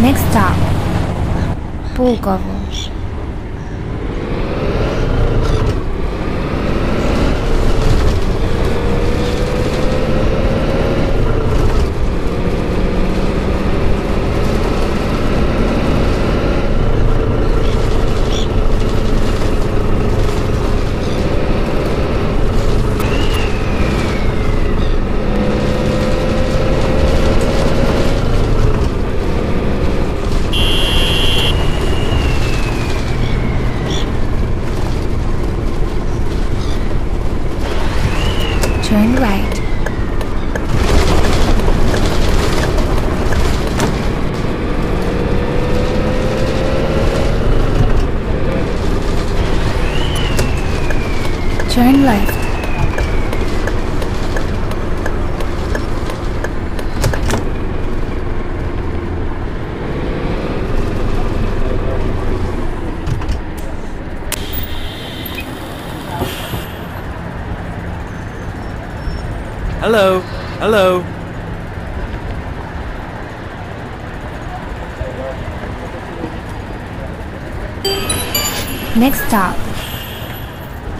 Next stop, Pulkovo. Turn right. Turn left. Hello, hello. Next stop,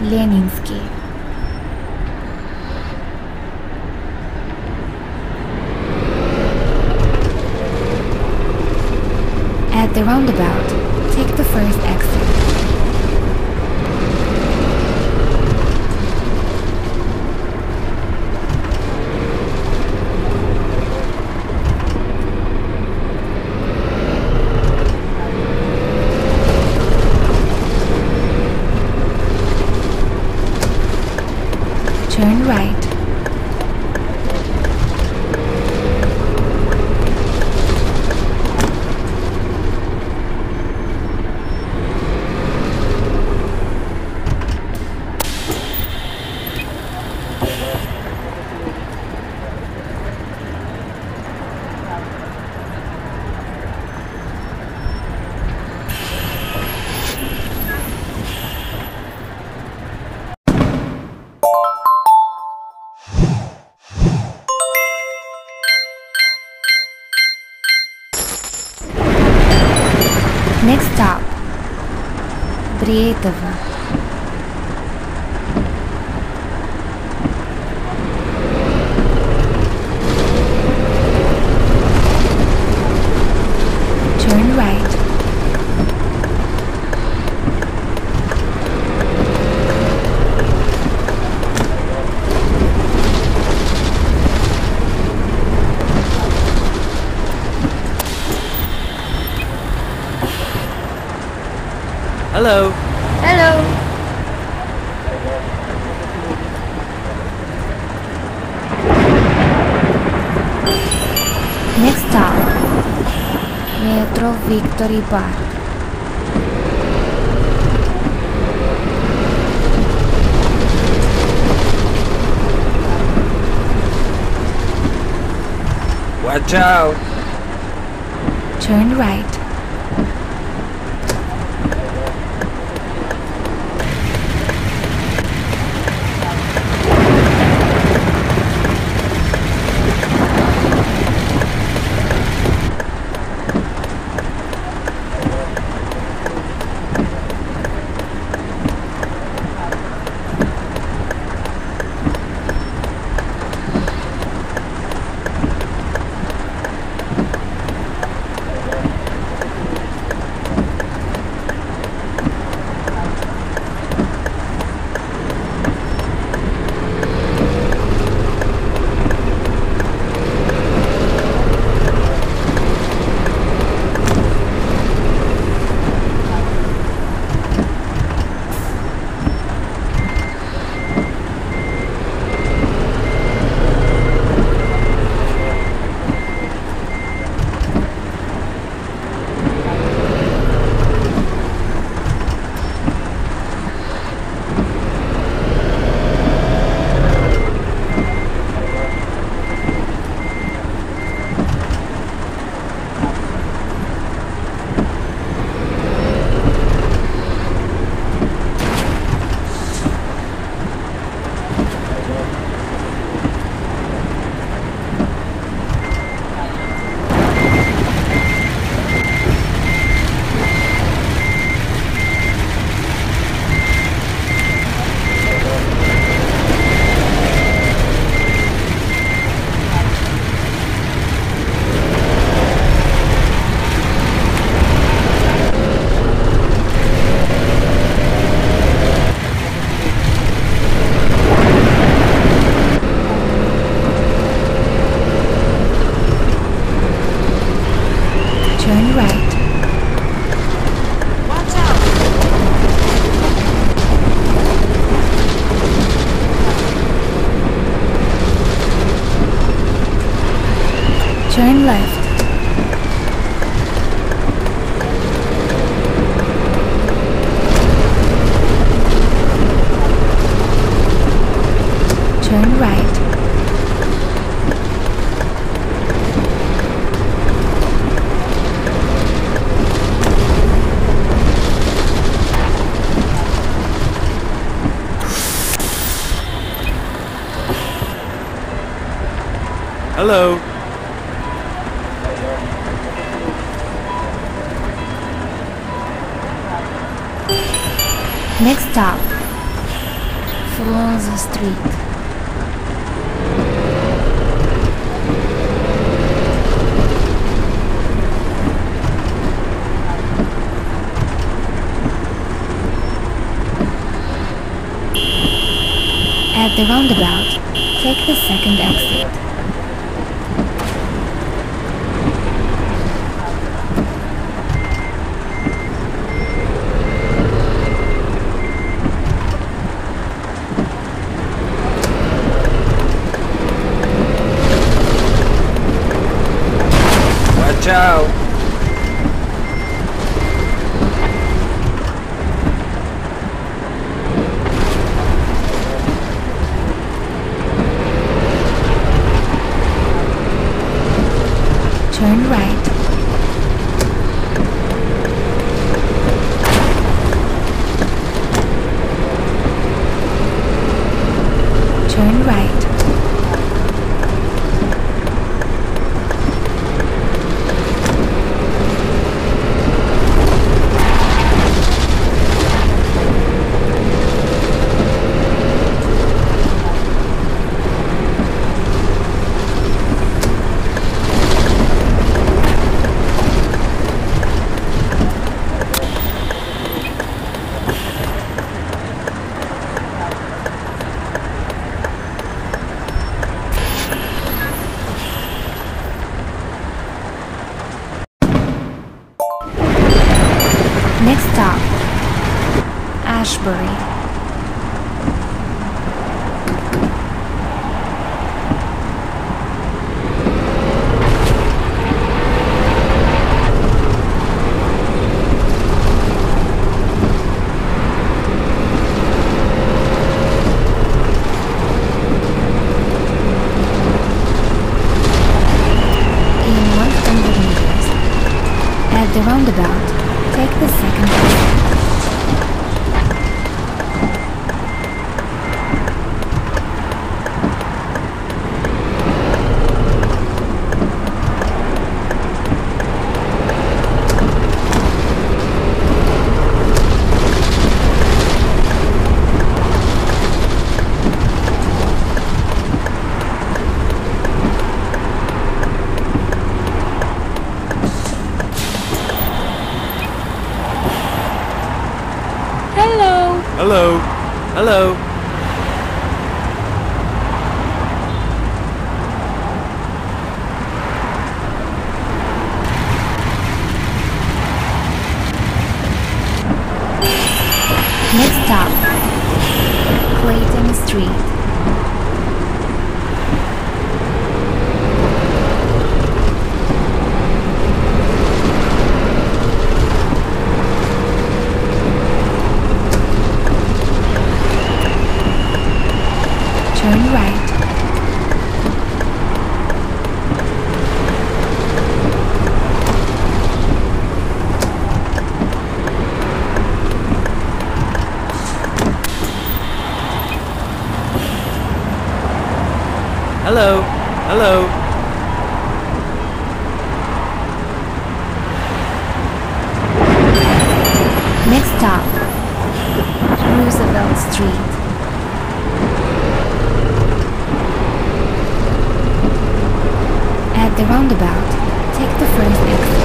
Leninsky. At the roundabout, take the first exit. Бреетово. Turn right. Hello. Hello. Next stop, Metro Victory Park. Watch out. Turn right. Left. Turn right. Hello. Next stop. Florence Street. At the roundabout, take the second exit. Watch out. Turn right. Turn right. Next stop. Ashbury. In 100 meters, at the roundabout, take the second exit. Hello. Hello. Hello. Next stop. Clayton Street. Turn right. Hello. Hello. Next stop. Roosevelt Street. At the roundabout, take the first exit.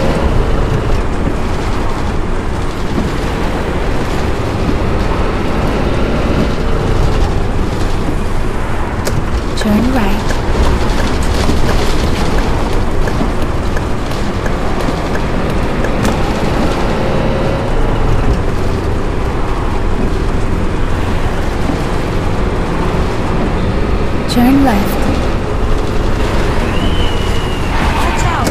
Turn right. Turn left. Watch out!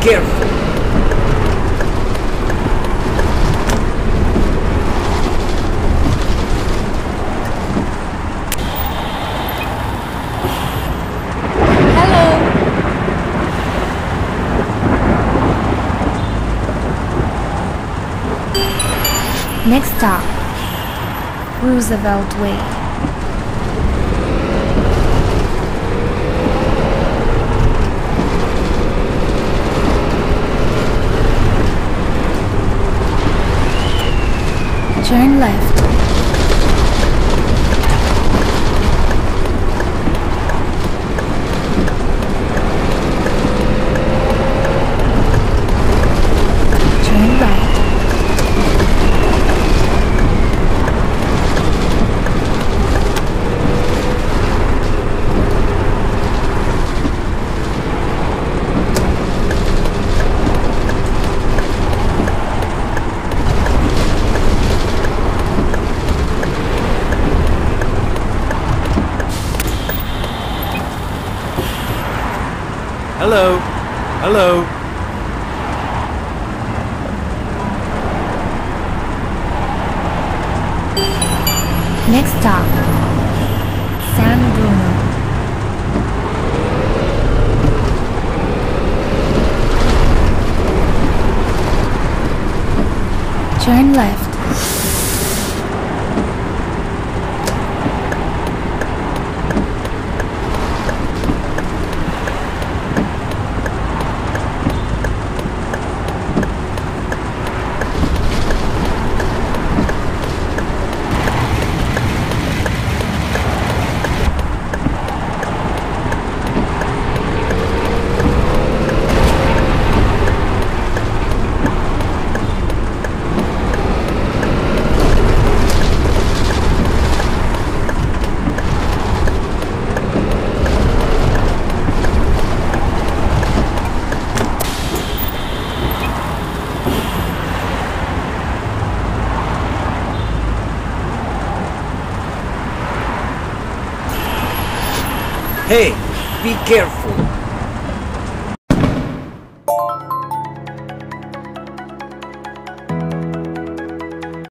Careful. Hello. Next stop, Roosevelt Way. Turn left. Turn right. Hello. Hello. Next stop, San Bruno. Turn left. Hey, be careful.